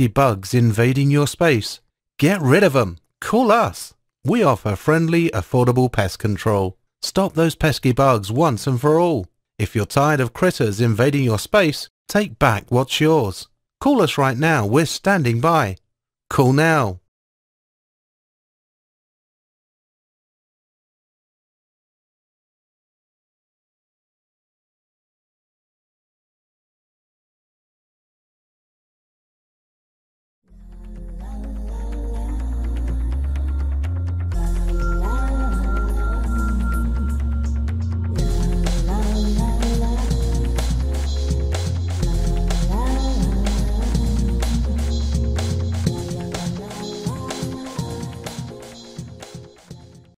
pesky bugs invading your space. Get rid of them. Call us. We offer friendly, affordable pest control. Stop those pesky bugs once and for all. If you're tired of critters invading your space, take back what's yours. Call us right now. We're standing by. Call now